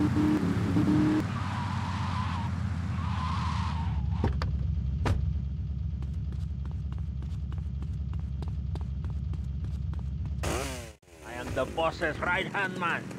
I am the boss's right-hand man.